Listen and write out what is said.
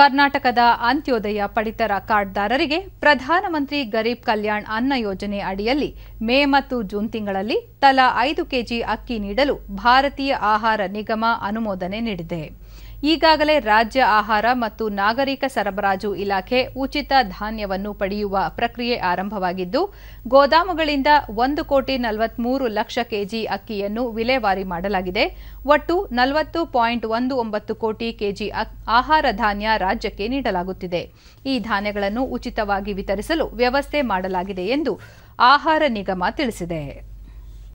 ಕರ್ನಾಟಕದ ಅಂತ್ಯೋದಯ ಪಡಿತರ ಕಾರ್ಡ್ದಾರರಿಗೆ ಪ್ರಧಾನಮಂತ್ರಿ ಗರೀಬ್ ಕಲ್ಯಾಣ್ ಅನ್ನ ಯೋಜನೆ ಅಡಿಯಲ್ಲಿ ಮೇ ಮತ್ತು ಜೂನ್ ತಿಂಗಳಲ್ಲಿ ತಲಾ ಐದು ಕೆಜಿ ಅಕ್ಕಿ ನೀಡಲು ಭಾರತೀಯ ಆಹಾರ ನಿಗಮ ಅನುಮೋದನೆ ನೀಡಿದೆ. ಈಗಾಗಲೇ ರಾಜ್ಯ ಆಹಾರ ಮತ್ತು ನಾಗರಿಕ ಸರಬರಾಜು ಇಲಾಖೆ ಉಚಿತ ಧಾನ್ಯವನ್ನು ಪಡೆಯುವ ಪ್ರಕ್ರಿಯೆ ಆರಂಭವಾಗಿದ್ದು, ಗೋದಾಮುಗಳಿಂದ ಒಂದು ಕೋಟಿ ನಲವತ್ಮೂರು ಲಕ್ಷ ಕೆಜಿ ಅಕ್ಕಿಯನ್ನು ವಿಲೇವಾರಿ ಮಾಡಲಾಗಿದೆ. ಒಟ್ಟು ನಲವತ್ತು ಪಾಯಿಂಟ್ ಒಂದು ಒಂಬತ್ತು ಕೋಟಿ ಕೆಜಿ ಆಹಾರ ಧಾನ್ಯ ರಾಜ್ಯಕ್ಕೆ ನೀಡಲಾಗುತ್ತಿದೆ. ಈ ಧಾನ್ಯಗಳನ್ನು ಉಚಿತವಾಗಿ ವಿತರಿಸಲು ವ್ಯವಸ್ಥೆ ಮಾಡಲಾಗಿದೆ ಎಂದು ಆಹಾರ ನಿಗಮ ತಿಳಿಸಿದೆ.